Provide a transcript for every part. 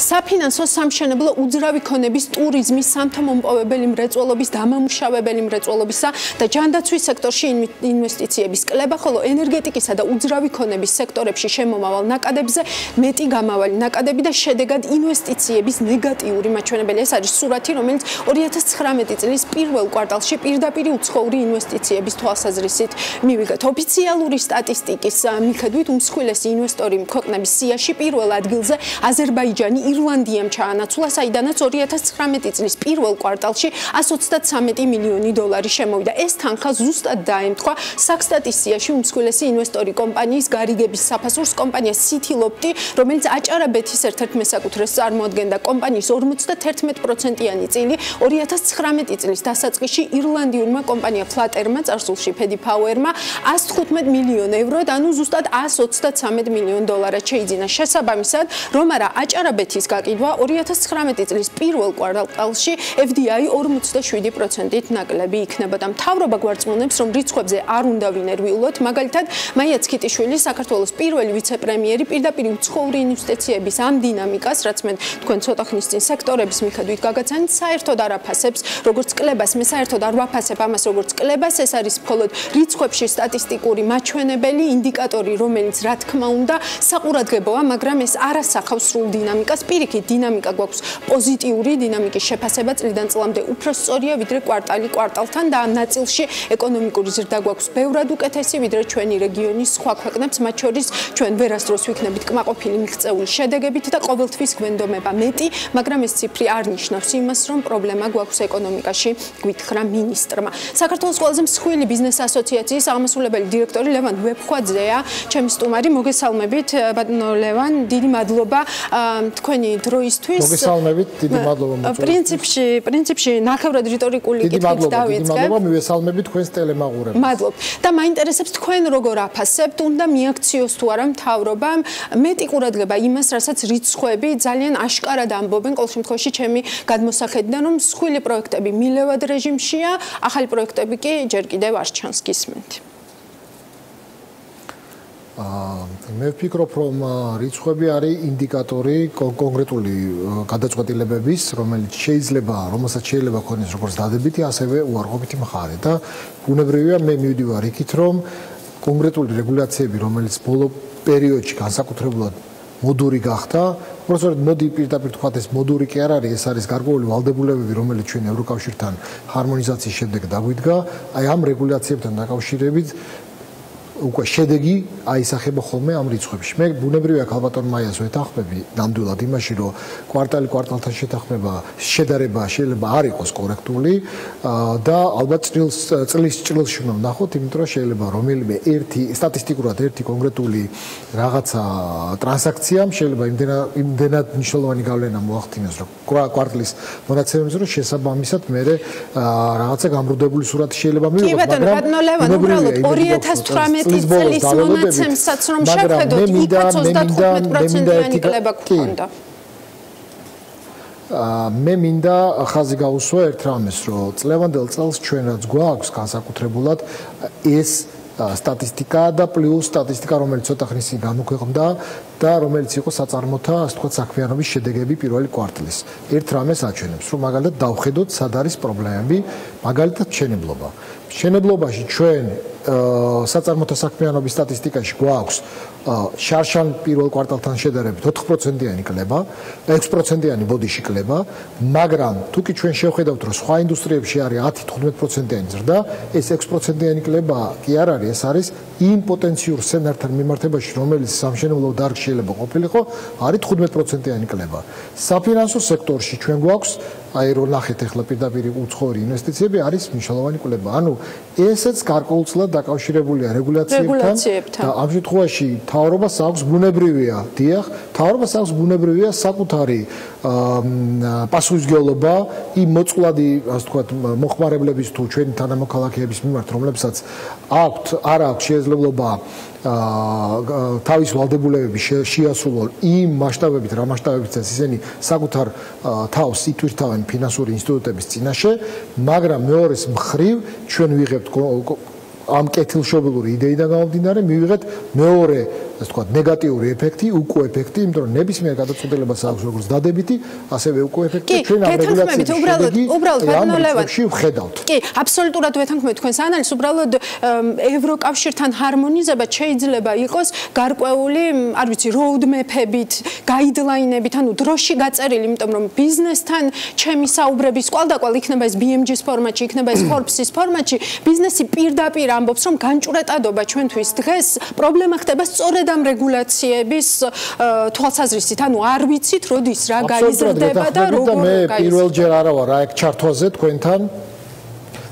საფინანსო სამშენებლო უძრავი ქონების ტურიზმის სამთომომპოვებელი მრეწველობის დამამუშავებელი მრეწველობისა და ჯანდაცვის სექტორში ინვესტიციების კლება, ხოლო ენერგეტიკისა და უძრავი ქონების სექტორებში შემომავალ ნაკადებზე მეტი გამავალი ნაკადები და შედეგად ინვესტიციების ნეგატიური მაჩვენებელი. ეს არის სურათი, რომელიც 2019 წლის პირველ კვარტალში პირდაპირ უცხოური ინვესტიციების თვალსაზრისით მივიღეთ. ოფიციალური სტატისტიკის მიხედვით, უმსხვილესი ინვესტორი ქვეყნების სიაში პირველ ადგილზე აზერბაიჯანი, ირლანდიამ ჩაანაცვლა, საიდანაც 2019 წლის პირველ კვარტალში 133 მილიონი დოლარი შემოვიდა. ეს თანხა ზუსტად დაემთხვა საქსტატისიაში უმსხვილესი ინვესტორი კომპანიის გარიგების საფასურს კომპანია Citylopti, რომელიც აჭარაბეთის ერთ-ერთ მესაკუთრეს წარმოადგენდა კომპანიის 51%-იანი წილი 2019 წლის დასაწყისში ირლანდიურმა კომპანია Flutter-მა წარსულში Paddy Power-მა 115 მილიონ ევროდ, ანუ ზუსტად 133 მილიონ დოლარად შეიძინა. შესაბამისად, რომ არა აჭარაბეთის გაყიდვა 2019 წლის პირველ კვარტალში FDI 47%-ით ნაკლები იქნებოდა. მთავრობა გვარწმუნებს, რომ რიცხვებზე არ უნდა ვინერვიულოთ. მაგალითად, მაია ცკიტიშვილი, საქართველოს პირველი ვიცე-პრემიერი, პირდაპირ უცხოური ინვესტიციების ამ დინამიკას, რაც მე თქვენ ცოტა ხნის წინ სექტორების მიხედვით გაგაცანით, საერთოდ არ აფასებს, როგორც კლებას, მე საერთოდ არ ვაფასებ ამას, როგორც კლებას, ეს არის მხოლოდ რიცხვებში სტატისტიკური მაჩვენებელი ინდიკატორი, რომელიც რა თქმა უნდა საყურადღებოა, მაგრამ ეს არასახავს სრულ დინამიკას. პირიქით, დინამიკა გვაქვს პოზიტიური დინამიკის შეფასება წლიდან წლამდე. უფრო სწორია ვიდრე კვარტალი კვარტალთან და ამ ნაწილში ეკონომიკური ზრდა გვაქვს. ბევრად უკეთესი ვიდრე ჩვენი რეგიონის სხვა ქვეყნებს, მათ შორის ჩვენ ვერასდროს ვიქნებით კმაყოფილი მიღწეული შედეგებით და ყოველთვის გვენდომება მეტი, მაგრამ ეს ციფრი არ ნიშნავს იმას, რომ პრობლემა გვაქვს ეკონომიკაში, გვითხრა მინისტრმა. საქართველოს ყველაზე მსხვილი ბიზნეს ასოციაციის აღმასრულებელი დირექტორი ლევან ვებხვაძეა, ჩემი სტუმარი, მოგესალმებით, ბატონო ლევან, დიდი მადლობა თქვენი დროისთვის. მოგესალმებით, დიდი მადლობა მოწვევით. პრინციპში, პრინციპში ნახევრად რიტორიკული კითხვით დავიწყებ. დიდი მადლობა, მივესალმებით თქვენს ტელემაღურებს. მადლობ. და მაინტერესებს თქვენ როგორ აფასებთ, უნდა მიაქციოს თუ არა მთავრობამ მეტი ყურადღება იმას, რასაც რიცხვები ძალიან აშკარად ამბობენ, ყოველ შემთხვევაში ჩემი გადმოსახედიდან, რომ სხვილი პროექტები მილევად რეჟიმშია, ახალი პროექტები კი ჯერ კიდევ არ ჩანს გისმენთ. მე ვფიქრობ, რომ რიცხვები არის ინდიკატორი კონკრეტული გადაწყვეტილებების, რომელიც შეიძლება, რომელსაც შეიძლება ქონდეს როგორც დადებითი, ასევე უარყოფითი მხარე და ბუნებრივია მე მივდივარ იქით, რომ კონკრეტული რეგულაციები, რომელიც ბოლო პერიოდში განსაკუთრებულად მოდური გახდა, უბრალოდ მოდი პირდაპირ თქვა ეს მოდური კი არ არის, ეს არის გარკვეული ვალდებულებები, რომელიც ჩვენ ევროკავშირთან ჰარმონიზაციის შემდეგ დაგვიდგა. აი ამ რეგულაციებთან დაკავშირებით უკვე შედეგი აისახება ხოლმე ამ რიცხვებში. მე ბუნებრივია ქალბატონ მაიას ვეთანხმები ნამდვილად იმაში, რომ კვარტალი კვარტალთან შეთანხმება, შედარება შეიძლება არ იყოს კორექტული და ალბათ წლის წლის ჭრილში უნდა ნახოთ, იმიტომ რომ შეიძლება რომელიმე ერთი სტატისტიკურად ერთი კონკრეტული რაღაცა ტრანზაქციამ შეიძლება იმდენად იმდენად მნიშვნელოვანი გავლენა მოახდინოს, რომ კვარტლის მონაცემებზე რომ შესაბამისად მე რაღაცა გამრუდებული სურათი შეიძლება მივიღოთ, მაგრამ კი ბატონო, ბატონო ლევან, უბრალოდ 2018 წლის მონაცემსაც რომ შეხედოთ, იქ 35%-იანი კლება გქონდა. მე მინდა ხაზი გაუსვა ერთ რამეს, რომ წლევანდელ წელს ჩვენ რაც გვაქვს განსაკუთრებულად ეს სტატისტიკა და პლუს სტატისტიკა რომელიც ცოტა ხნის წინ გამოქვეყნდა და რომელიც იყო საწარმოთა ასე თქვა საქმიანობის შედეგები პირველი კვარტლის. ერთ რამეს აჩვენებს, რომ მაგალითად დავხედოთ სად არის პრობლემები, მაგალითად შენებლობა. შენებლობაში ჩვენ საწარმოთა საქმიანობის სტატისტიკაში გვაქვს შარშან პირველ კვარტალთან შედარებით 4%-იანი კლება, 6%-იანი ბოდიში კლება, მაგრამ თუ კი ჩვენ შევხედავთ, რომ სხვა ინდუსტრიებში არის 10-15%-იანი ზრდა, ეს 6%-იანი კლება კი არ არის, ეს არის იმ პოტენციურ სცენართან მიმართებაში, რომელიც სამშენებლო დარგში შეიძლება ყოფილიყო, არის 15%-იანი კლება. საფინანსო სექტორში ჩვენ გვაქვს აი რო ნახეთ ახლა პირდაპირ უცხოური ინვესტიციები არის მნიშვნელოვანი კლება. ანუ ესეც გარკვეულწილად დაკავშირებულია რეგულაციებთან და ამ შემთხვევაში თავრობას აქვს ბუნებრივია, დიახ, თავრობას აქვს ბუნებრივია საკუთარი პასუხისგებლობა იმ მოწყვლადი, ასე ვთქვათ, მოხმარებლების თუ ჩვენი თანამოქალაქეების მიმართ, რომლებსაც აქვთ, არ აქვს შესაძლებლობა თავის ვალდებულებები შეასრულონ იმ მასშტაბებით, რა მასშტაბებითაც ისინი საკუთარ თავს იტვირთავენ ფინანსური ინსტიტუტების წინაშე, მაგრამ მეორეს მხრივ ჩვენ ვიღებთ ამ კეთილშობილური იდეიდან გამომდინარე მივიღეთ მეორე ასე ვთქვათ, ნეგატიური ეფექტი, უკუ ეფექტი, იმიტომ რომ ნებისმიერ გადაწყვეტილებას აქვს როგორც დადებითი, ასევე უკუ ეფექტი, ჩვენ ამ რეგულაციებში უბრალოდ უბრალოდ ფერნოლევაში ვხედავთ. კი, აბსოლუტურად ვეთანხმებ თქვენს ანალიზს, უბრალოდ ევროკავშირთან ჰარმონიზება შეიძლება იყოს გარკვეული, არ ვიცი, roadmap-ებით, guideline-ებით, ანუ დროში გაწერილი, იმიტომ რომ ბიზნესთან ჩემი საუბრების კვალდაკვალ იქნება ეს BMG-ის ფორმატში, იქნება ეს Forbes-ის ფორმატში, ბიზნესი პირდაპირ ამბობს, რომ განჭურეტადობა ჩვენთვის დღეს პრობლემა ხდება სწორედ ამ რეგულაციების თვალსაზრისით. ანუ არ ვიცით, როდის რა გაიზრდება და როგორ გაიზრდება. მე პირველჯერ არა ვარ აი ჩართვაზე თქვენთან.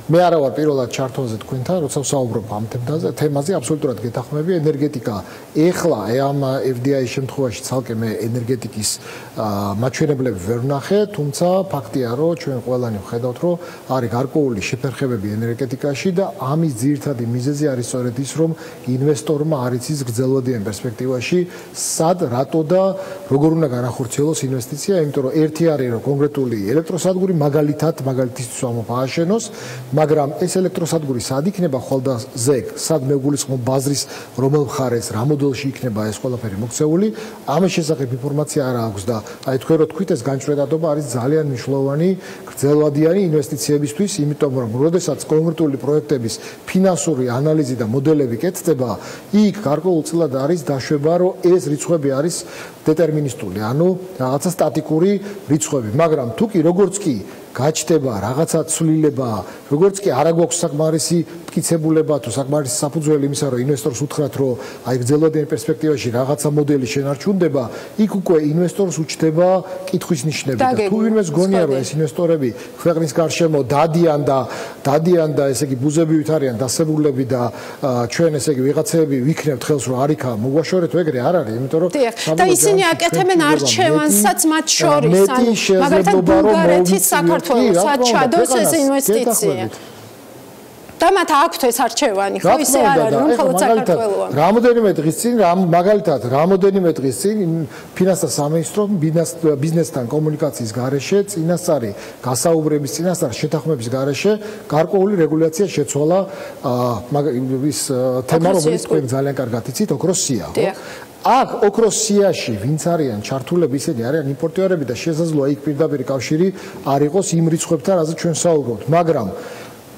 მე არა ვარ პირველად ჩართვაზე თქვენთან, როცა ვსაუბრობ ამ თემაზე, თემაზე აბსოლუტურად გეთახმები ენერგეტიკა. ეხლა ამ FDI-ის შემთხვევაში ცალკე მე ენერგეტიკის მაჩვენებლები ვერ ვნახე, თუმცა ფაქტია, რომ ჩვენ ყველანი ვხედავთ, რომ არის გარკვეული შეფერხებები ენერგეტიკაში და ამის ძირითადი მიზეზი არის სწორედ ის, რომ ინვესტორმა არ იცის გრძელვადიან პერსპექტივაში, სად, რატო და როგორ უნდა განახორციელოს ინვესტიცია, იმიტომ რომ ერთი არის რომ კონკრეტული ელექტროსადგური მაგალითად, მაგალითისთვის ამოფააშენოს, მაგრამ ეს ელექტროსადგური სად იქნება ხოლდა ზეგ, სად მეგულისხმობ ბაზრის რომელ მხარეს, რა მოდელში იქნება ეს ყველაფერი მოქცეული, ამის შესახებ ინფორმაცია არ აქვს და აი თქვენ რო თქვით ეს განჭრედადობა არის ძალიან მნიშვნელოვანი გრძელვადიანი ინვესტიციებისთვის, იმიტომ რომ როდესაც კონკრეტული პროექტების ფინანსური ანალიზი და მოდელები კეთდება, იქ გარკვეულწილად არის დაშვება, რომ ეს რიცხვები არის დეტერმინისტული, ანუ რაღაცა სტატიკური რიცხვები, მაგრამ თუ კი როგორც კი გაჩდება რაღაცა ცვლილება, როგორც კი არა გვაქვს საკმარისი მტკიცებულება თუ საკმარისი საფუძველი იმისა, რომ ინვესტორს უთხრათ, რომ აი გრძელვადიან პერსპექტივაში რაღაცა მოდელი შენარჩუნდება, იქ უკვე ინვესტორს უჩდება კითხვის ნიშნები და თუ ვინმეს გონია, რომ ეს ინვესტორები ქვეყნის გარშემო დადიან და დადიან და ესე იგი ბუზებივით არიან დასებულები და ჩვენ ესე იგი ვიღაცები ვიქნებთ ხელს, რომ არიქა მოგვაშორეთ ეგრე არ არის, იმიტომ რომ და ისინი აკეთებენ არჩევანსაც მათ შორის, ანუ მაგალითად ბულგარეთის საქართველოს საქართველოს ჩადოს ეს ინვესტიცია. და მათ აქვთ ეს არჩევანი, ხო ისე არ არის, რომ მხოლოდ საქართველოა. რამოდენიმე დღის წინ, რამ მაგალითად, რამოდენიმე დღის წინ ფინანსთა სამინისტრო ბიზნესთან კომუნიკაციის გარეშე წინასწარი გასაუბრების წინასწარ შეთანხმების გარეშე გარკვეული რეგულაცია შეცვალა ის თემა რომელიც თქვენ ძალიან კარგად იცით, ოქროსია, ხო? აქ ოქროსიაში ვინც არიან ჩართულები ისინი არიან იმპორტიორები და შესაძლოა იქ პირდაპირ კავშირი არ იყოს იმ რიცხვებთან, რაზეც ჩვენ საუბრობთ, მაგრამ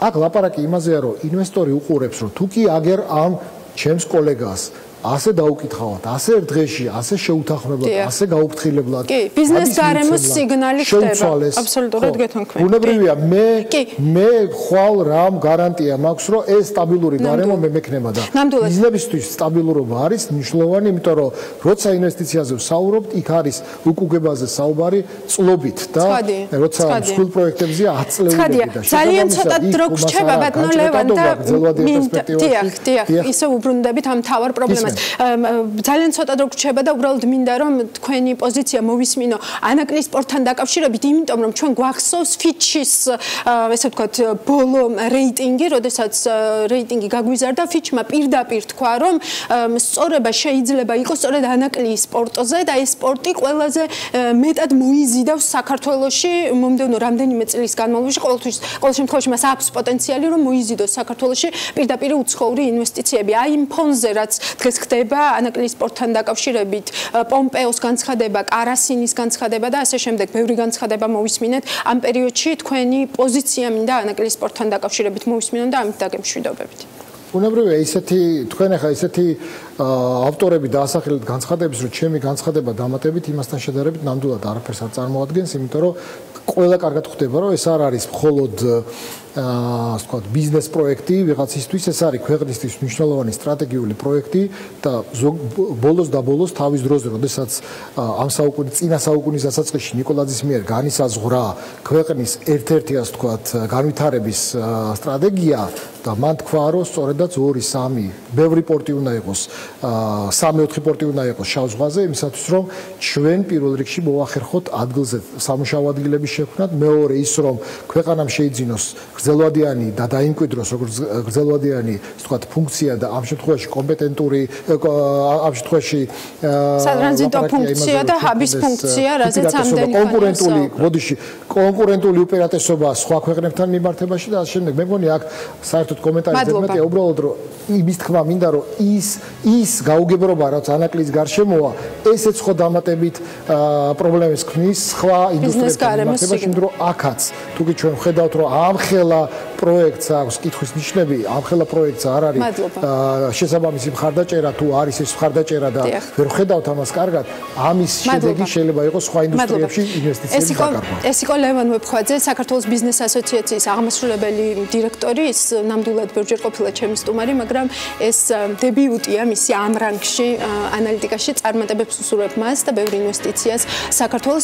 აქ ლაპარაკი იმაზეა, რომ ინვესტორი უყურებს, რომ თუ კი აგერ ამ ჩემს კოლეგას ასე დაუკითხავთ, ასე დღეში, ასე შეუთანხმებლად, ასე გაუფრთხილებლად. კი, ბიზნეს გარემოს სიგნალი ხდება. აბსოლუტურად გეთანხმები. უნებრივია, მე მე ხვალ რამ გარანტია მაქვს, რომ ეს სტაბილური გარემო მე მექნება და ბიზნესისთვის სტაბილურობა არის მნიშვნელოვანი, იმიტომ რომ როცა ინვესტიციაზე ვსაუბრობთ, იქ არის უკუგებაზე საუბარი წლობით და როცა მსხვილ პროექტებზე 10 წლები და ძალიან ცოტა დრო გრჩება ბატონო ლევან და დიახ, დიახ, ისე უბრუნდებით ამ თავარ პრობლემას. ძალიან ცოტა დრო გრჩება და უბრალოდ მინდა რომ თქვენი პოზიცია მოვისმინო ანაკლის სპორტთან დაკავშირებით, იმიტომ რომ ჩვენ გვახსოვს ფიჩის ესე ვთქვათ ბოლო რეიტინგი, როდესაც რეიტინგი გაგვიზარდა ფიჩმა პირდაპირ თქვა რომ სწორება შეიძლება იყოს სწორედ ანაკლის სპორტზე და ეს სპორტი ყველაზე მეტად მოიზიდავს საქართველოში მომდევნო რამდენიმე წლის განმავლობაში ყოველთვის ყოველ შემთხვევაში მას აქვს პოტენციალი რომ მოიზიდოს საქართველოში პირდაპირ უცხოური ინვესტიციები. აი იმ ფონზე რაც დღეს ხდება ანაკლის სპორტთან დაკავშირებით პომპეოს განცხადება, კარასინის განცხადება და ასე შემდეგ, ბევრი განცხადება მოვისმინეთ. ამ პერიოდში თქვენი პოზიცია მინდა ანაკლის სპორტთან დაკავშირებით მოვისმინოთ და ამით დაგემშვიდობებით. უნებრივია ისეთი თქვენ ახლა ისეთი ავტორები დაასახელეთ განცხადების, რომ ჩემი განცხადება დამატებით იმასთან შედარებით ნამდვილად არაფერს არ წარმოადგენს, იმიტომ რომ ყველა კარგად ხვდება, რომ ეს არ არის მხოლოდ აა ასე ვთქვათ, ბიზნეს პროექტი ვიღაცისთვის ეს არის ქვეყნისთვის მნიშვნელოვანი სტრატეგიული პროექტი და ბოლოს და ბოლოს თავის დროზე, როდესაც ამ საუკუნის წინა საუკუნის დასაწყისში ნიკოლაძის მიერ განისაზღვრა ქვეყნის ერთ-ერთი ასე ვთქვათ, განვითარების სტრატეგია და მან თქვა, რომ სწორედაც 2-3 ბევრი პორტი უნდა იყოს, 3-4 პორტი უნდა იყოს შავ ზღვაზე, იმისათვის რომ ჩვენ პირველ რიგში მოვახერხოთ ადგილზე სამუშაო ადგილების შექმნა, მეორე ის რომ ქვეყანამ შეიძინოს გრძელვადიანი და დაიმკვიდროს როგორც გრძელვადიანი, ვთქვათ, ფუნქცია და ამ შემთხვევაში კომპეტენტური ამ შემთხვევაში სატრანზიტო ფუნქცია და ჰაბის ფუნქცია, რაზეც ამდენი კონკურენტული, მოდიში, კონკურენტული უპირატესობა სხვა ქვეყნებთან მიმართებაში და ამ შემდეგ მე მგონი აქ საერთოდ კომენტარი ზედმეტია, უბრალოდ რომ იმის თქმა მინდა რომ ის ის გაუგებრობა რაც ანაკლის გარშემოა ესეც ხო დამატებით პრობლემებს ქმნის სხვა ინდუსტრიებთან მიმართებაში იმიტომ რომ აქაც თუკი ჩვენ ხედავთ რომ ამხელა პროექტს აქვს კითხვის ნიშნები ამხელა პროექტს არ არის შესაბამისი მხარდაჭერა თუ არის ეს მხარდაჭერა და ვერ ხედავთ ამას კარგად? ამის შედეგი შეიძლება იყოს სხვა ინდუსტრიებში ინვესტიციების დაკარგვა. ეს იყო ლევან ვებხვაძე საქართველოს ბიზნეს ასოციაციის აღმასრულებელი დირექტორი ის ნამდვილად ბევრჯერ ყოფილა ჩემი სტუმარი მაგრამ ეს დებიუტია მისი ამ რანგში ანალიტიკაში წარმატებებს უსურვებ მას და ბევრ ინვესტიციას საქართველოს